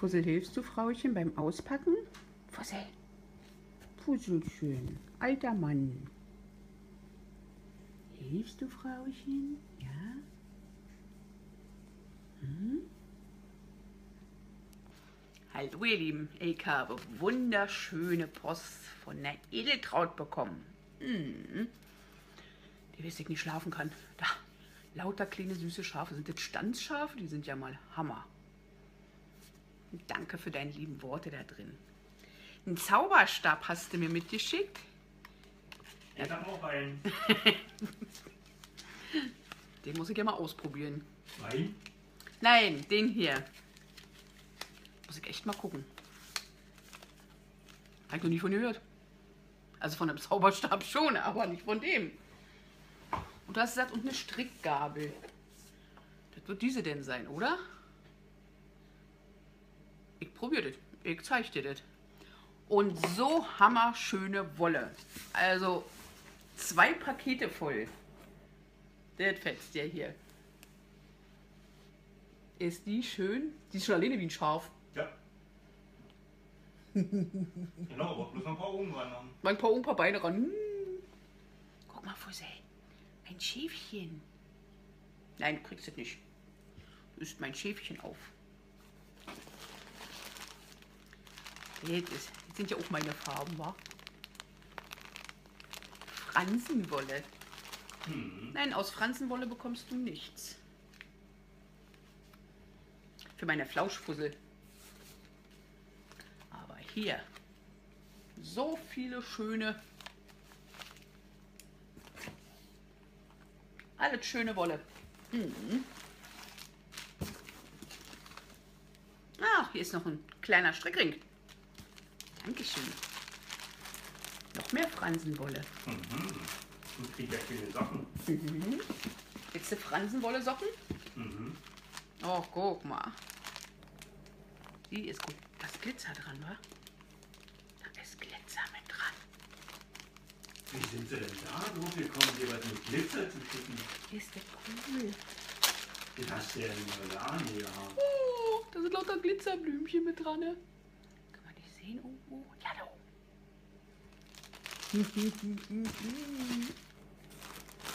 Fussel, hilfst du Frauchen beim Auspacken? Fussel. Fusselchen, alter Mann. Hilfst du Frauchen? Ja? Hm? Hallo ihr Lieben, ich habe wunderschöne Post von der Edeltraut bekommen. Hm. Die weiß ich nicht schlafen kann. Da, lauter kleine süße Schafe. Sind das Standsschafe? Die sind ja mal Hammer. Danke für deine lieben Worte da drin. Einen Zauberstab hast du mir mitgeschickt. Ich habe auch einen. Den muss ich ja mal ausprobieren. Zwei? Nein, den hier. Muss ich echt mal gucken. Habe ich noch nie von gehört. Also von einem Zauberstab schon, aber nicht von dem. Und du hast gesagt, und eine Strickgabel. Das wird diese denn sein, oder? Ich probiere das. Ich zeige dir das. Und so hammerschöne Wolle. Also zwei Pakete voll. Das fetzt ja hier. Ist die schön? Die ist schon alleine wie ein Schaf. Ja. genau, aber bloß noch ein paar Augen dran haben. Mal ein paar Ohren, ein paar Beine ran. Hm. Guck mal, Fussel. Ein Schäfchen. Nein, du kriegst es nicht. Du isst mein Schäfchen auf. Das, ist, das sind ja auch meine Farben, wa? Fransenwolle. Hm. Nein, aus Fransenwolle bekommst du nichts. Für meine Flauschfussel. Aber hier so viele schöne, alles schöne Wolle. Mhm. Ach, hier ist noch ein kleiner Strickring. Dankeschön. Noch mehr Fransenwolle. Mhm. Und kriegt ja viele Sachen. Mhm. Willst du Fransenwolle-Socken? Mhm. Oh, guck mal. Die ist gut. Da ist Glitzer dran, wa? Da ist Glitzer mit dran. Wie sind sie denn da drauf gekommen, was mit Glitzer zu schicken? Ist der cool. Den hast du ja in Milani, ja. Oh, da sind lauter Glitzerblümchen mit dran, ne? Irgendwo? Ja, da oben.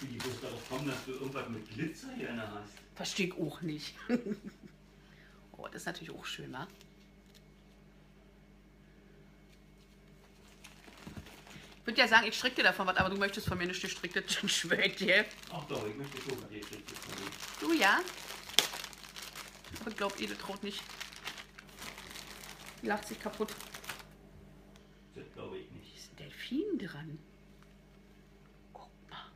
Wie bloß darauf kommen, dass du irgendwas mit Glitzer hier in der hast. Verstehe ich auch nicht. oh, das ist natürlich auch schön, wa? Ich würde ja sagen, ich stricke dir davon was, aber du möchtest von mir nicht ich dir. Ach doch, ich möchte schon von dir. Du ja? Aber ich glaube, Edeltraut nicht. Die lacht sich kaputt. Das glaube ich nicht. ist ein Delfin dran. Guck mal.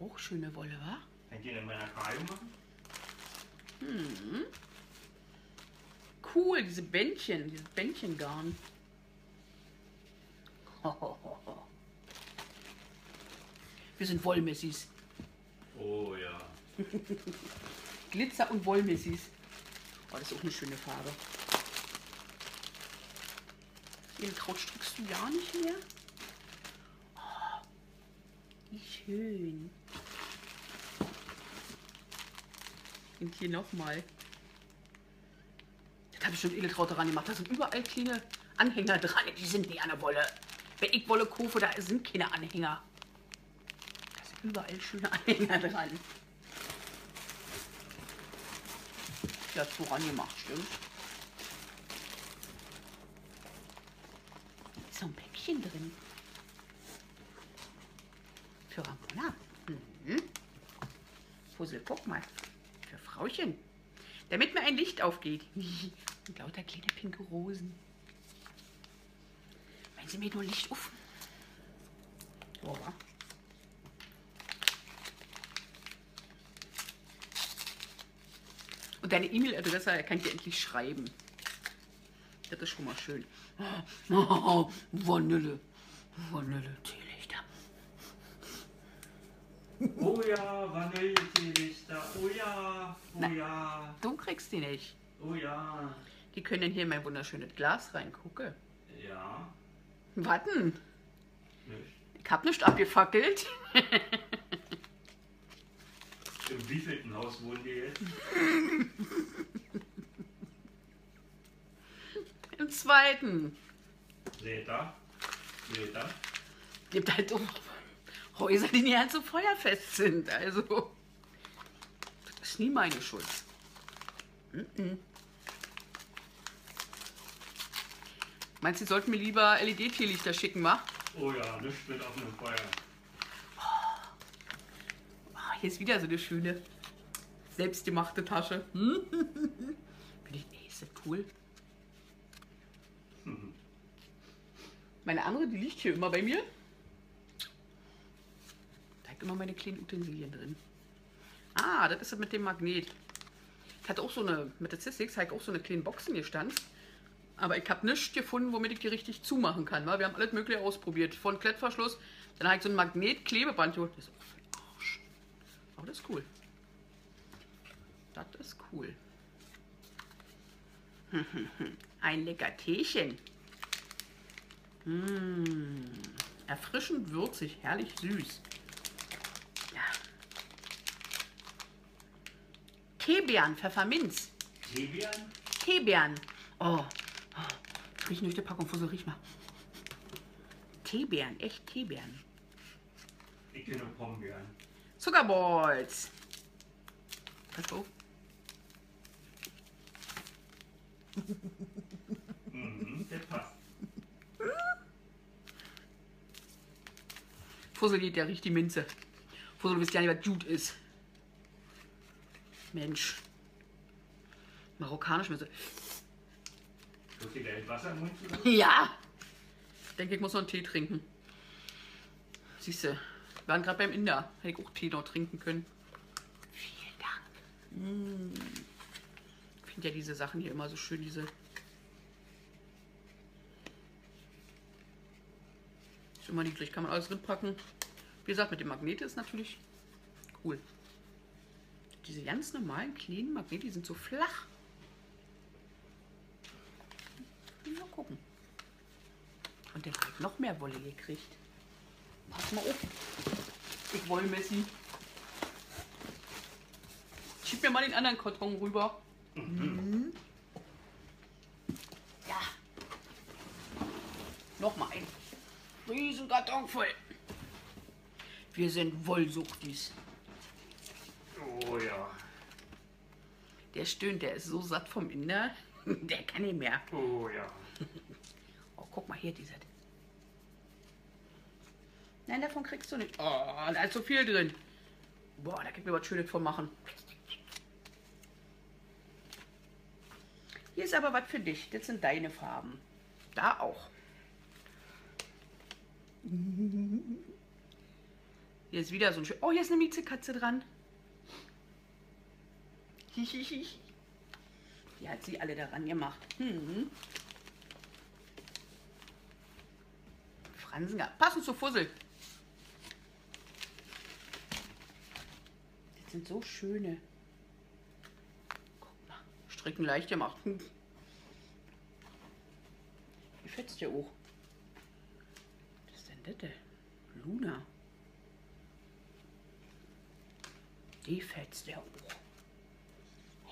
Auch schöne Wolle, wa? Kann ich den in meiner Aquarium machen? Hm. Cool, diese Bändchen, dieses Bändchengarn. Wir sind Wollmessis. Oh ja. Glitzer und Wollmessis. Oh, das ist auch eine schöne Farbe. Edelkraut strickst du ja nicht mehr? Oh, wie schön. Und hier nochmal. Das habe ich schon Edelkraut dran gemacht. Da sind überall kleine Anhänger dran. Die sind nicht an der Wolle. Wenn ich Wolle kaufe, da sind keine Anhänger. Da sind überall schöne Anhänger dran. Ja, so rangemacht, stimmt. Ist so ein Päckchen drin. Für Ramona. Mhm. Fussel, guck mal. Für Frauchen. Damit mir ein Licht aufgeht. Und lauter kleine pinke Rosen. Wenn sie mir nur Licht auf. Wa? Und deine E-Mail-Adresse kann ich dir endlich schreiben. Das ist schon mal schön. Oh, Vanille. Vanille, Teelichter. Oh ja, Vanilleteelichter. Oh ja, oh Nein. ja, Du kriegst die nicht. oh ja. Die können hier in mein wunderschönes Glas reingucken. Ja, Warten. nicht. Ich hab nicht abgefackelt. Im wievielten Haus wohnen wir jetzt? zweiten. Seht ihr? Seht ihr? Gibt halt auch Häuser, die nicht ganz so feuerfest sind. Also, das ist nie meine Schuld. Mhm. Meinst du, sie sollten mir lieber LED-Teelichter schicken, wa? Oh ja, nichts mit offenem Feuer. Ah, hier ist wieder so eine schöne selbstgemachte Tasche. Hm? Bin ich, ey, ist das cool. Meine andere, die liegt hier immer bei mir. Immer meine kleinen Utensilien drin. Ah, das ist das mit dem Magnet. Ich hatte auch so eine, mit der Cissix habe ich auch so eine kleine Boxen stand. Aber ich habe nichts gefunden, womit ich die richtig zumachen kann. Wa? Wir haben alles mögliche ausprobiert. Von Klettverschluss, dann habe ich so ein Magnetklebeband. Das ist auch für Arsch. Aber das ist cool. Das ist cool. Ein lecker Teechen. Mmh. Erfrischend würzig, herrlich süß. Teebeeren, Pfefferminz. Teebeeren? Teebeeren. Oh. oh. Riechen durch die Packung, Fussel, riech mal. Teebeeren, echt Teebeeren. Ich kenne Pombeeren. Zuckerballs. Pass auf. Mhm, der passt. Fussel geht, der riecht die Minze. Fussel, du wisst ja nicht, was Jude ist. Mensch. Marokkanisch. Tut dir gleich Wasser im Mund zusammen? Ja. Ich denke, ich muss noch einen Tee trinken. Siehst du, wir waren gerade beim Inder. Hätte ich auch Tee noch trinken können. Vielen Dank. Mm. Ich finde ja diese Sachen hier immer so schön, diese. Ist immer niedlich, kann man alles drinpacken. Wie gesagt, mit dem Magnet ist natürlich cool. Diese ganz normalen kleinen Magnete, die sind so flach. Mal gucken. Und der hat noch mehr Wolle gekriegt. Pass mal auf. Ich woll Messi. Schieb mir mal den anderen Karton rüber. Mhm. Ja. Nochmal ein riesen Karton voll. Wir sind Wollsuchtis. Oh ja. Der stöhnt, der ist so satt vom Inder. Der kann nicht mehr. Oh ja. Oh, guck mal hier, dieser. Nein, davon kriegst du nicht. Oh, da ist so viel drin. Boah, da ich mir was Schönes von machen. Hier ist aber was für dich. Das sind deine Farben. Da auch. Hier ist wieder so ein schön. Oh, hier ist eine Miezekatze dran. Die hat sie alle daran gemacht. Hm. Fransen gehabt. Passend zu Fussel. Das sind so schöne. Guck mal. Stricken leicht gemacht. Hm. Fetzt der auch? Was ist denn das? Luna. Die fetzt der auch.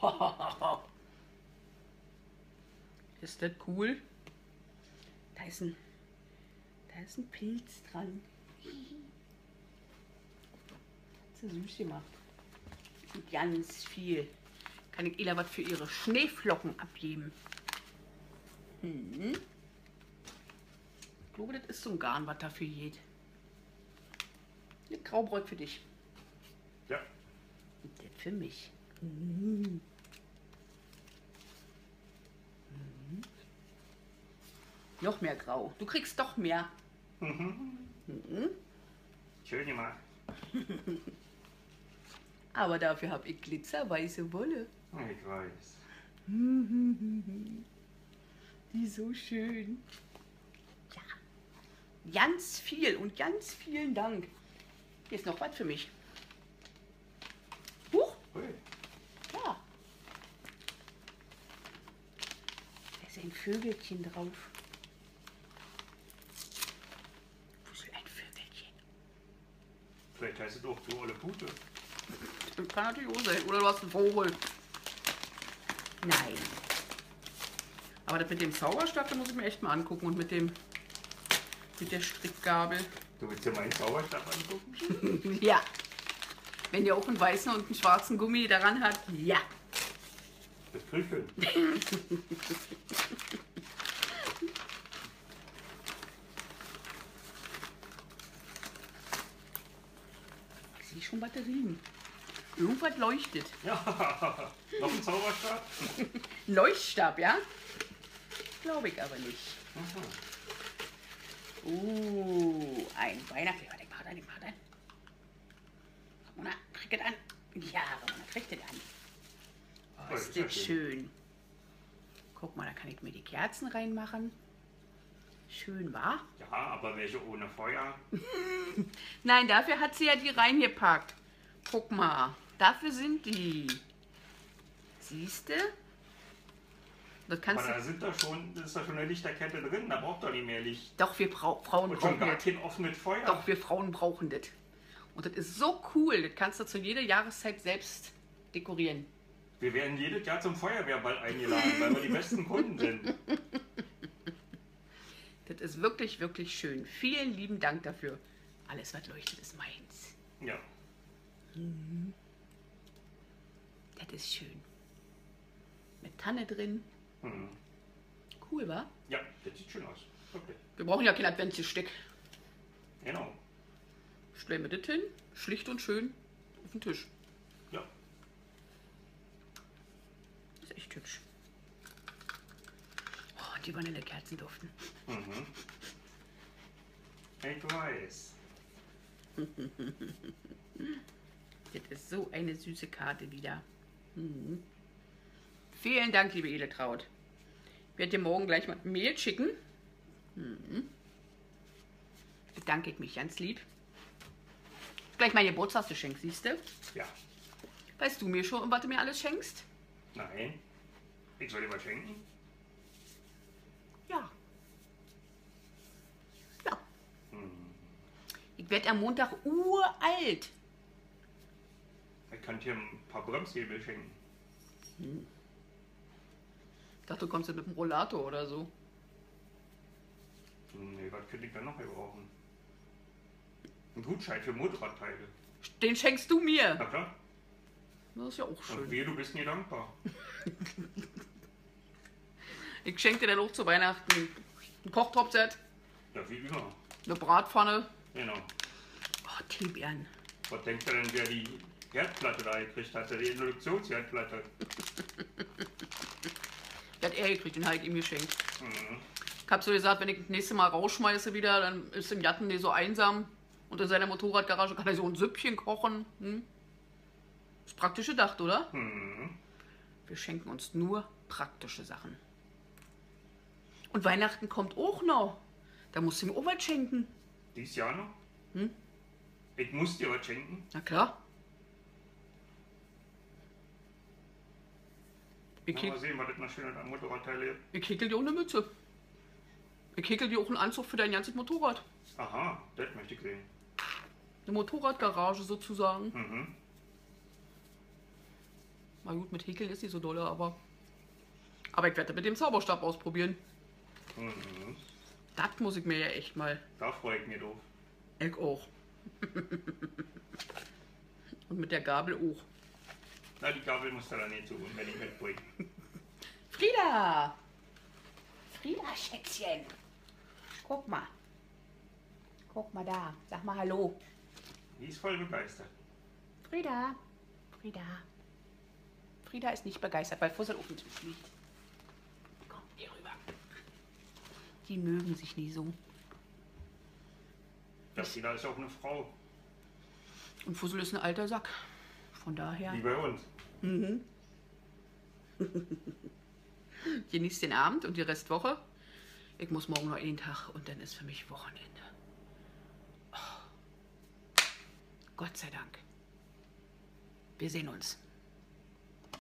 Ist das cool? Da ist ein, da ist ein Pilz dran. Hat sie süß gemacht. Und ganz viel. Kann ich Ela was für ihre Schneeflocken abgeben. Hm. Ich glaube, das ist so ein Garn, was dafür geht. Ein Graubräut für dich. Ja. Und das für mich. Mhm. Mhm. Noch mehr Grau. Du kriegst doch mehr. Mhm. Mhm. Schön gemacht. Aber dafür habe ich glitzerweiße Wolle. Ich weiß. Die ist so schön. Ja. Ganz viel und ganz vielen Dank. Hier ist noch was für mich. Huch, Hui. ja. Da ist ein Vögelchen drauf. Wo ist ein Vögelchen? Vielleicht heißt es doch du olle Pute. Das kann natürlich auch sein. Oder du hast einen Vogel. Nein. Aber das mit dem Zauberstab, da muss ich mir echt mal angucken. Und mit dem mit der Strickgabel. Du willst dir meinen Zauberstab angucken? ja. Wenn der auch einen weißen und einen schwarzen Gummi daran hat, ja. Das krieg ich sehe schon Batterien. Irgendwas leuchtet. Ja, noch ein Zauberstab? Leuchtstab, ja? Glaube ich aber nicht. Aha. Uh, ein Weihnachten. Warte, ich mach das, ich mach das. Ramona, krieg das an. Ja, Ramona, krieg das an. Oh, Oh, ist das schön. Guck mal, da kann ich mir die Kerzen reinmachen. Schön, wa? Ja, aber welche ohne Feuer? Nein, dafür hat sie ja die reingepackt. Guck mal, dafür sind die. Siehste? Das kannst Aber du. da sind da schon, ist da schon eine Lichterkette drin, da braucht doch nicht mehr Licht. Doch, wir Frau, Frauen Und schon brauchen gar das. kein offenes Feuer. Doch, wir Frauen brauchen das. Und das ist so cool. Das kannst du zu jeder Jahreszeit selbst dekorieren. Wir werden jedes Jahr zum Feuerwehrball eingeladen, weil wir die besten Kunden sind. Das ist wirklich, wirklich schön. Vielen lieben Dank dafür. Alles, was leuchtet, ist meins. Ja. Das ist schön. Mit Tanne drin. Hm. Cool, wa? Ja, das sieht schön aus. Okay. Wir brauchen ja kein Adventsgestick. Genau. Stellen wir das hin. Schlicht und schön auf den Tisch. Ja. Ist echt hübsch. Oh, die Vanillekerzen duften. Mhm. Ich weiß. Das ist so eine süße Karte wieder. Mhm. Vielen Dank, liebe Edeltraut. Ich werde dir morgen gleich mal Mail schicken. Mhm. Bedanke ich mich ganz lieb. Gleich mein Geburtstagsgeschenk, siehst du? Ja. Weißt du mir schon, was du mir alles schenkst? Nein. Ich soll dir was schenken? Ja. Ja. Hm. Ich werde am Montag uralt. Ich kann dir ein paar Bremshebel schenken. Ich dachte, du kommst jetzt mit dem Rollator oder so. Nee, was könnte ich da noch gebrauchen? Ein Gutschein für Motorradteile. Den schenkst du mir. Na klar. Das ist ja auch Und schön. wir, du bist mir dankbar. Ich schenke dir dann auch zu Weihnachten ein Kochtopfset, Ja, wie immer. eine Bratpfanne. Genau. Oh, Teebeeren. Was denkt ihr denn, wer die Herdplatte da gekriegt hatte? Die Induktionsherdplatte. Der hat er gekriegt, den habe ich ihm geschenkt. Mhm. Ich habe so gesagt, wenn ich das nächste Mal rausschmeiße wieder, dann ist im Jatten nicht so einsam. Und in seiner Motorradgarage kann er so ein Süppchen kochen. Hm? Ist praktisch gedacht, oder? Mhm. Wir schenken uns nur praktische Sachen. Und Weihnachten kommt auch noch. Da musst du mir auch was schenken. Dies Jahr noch? Hm? Ich muss dir was schenken. Na klar. Ich, Na, mal sehen, was das noch schön an Motorradteile gibt. ich häkel dir auch eine Mütze. Ich häkel dir auch einen Anzug für dein ganzes Motorrad. Aha, das möchte ich sehen. Eine Motorradgarage sozusagen. Mhm. Na gut, mit Häkeln ist nicht so dolle, aber. Aber ich werde mit dem Zauberstab ausprobieren. Mhm. Das muss ich mir ja echt mal. Da freue ich mich drauf. Ich auch. Und mit der Gabel auch. Na, die Gabel muss da dann nicht tun, wenn ich mitbringe. Frieda! Frieda, Schätzchen! Guck mal. Guck mal da. Sag mal Hallo. Die ist voll begeistert. Frieda. Frieda. Frieda ist nicht begeistert, weil Fussel auf dem Tisch liegt. Komm, hier rüber. Die mögen sich nie so. Das da ist auch eine Frau. Und Fussel ist ein alter Sack. Von daher. Wie bei uns. Mhm. Genießt den Abend und die Restwoche. Ich muss morgen noch einen Tag und dann ist für mich Wochenende. Oh. Gott sei Dank. Wir sehen uns.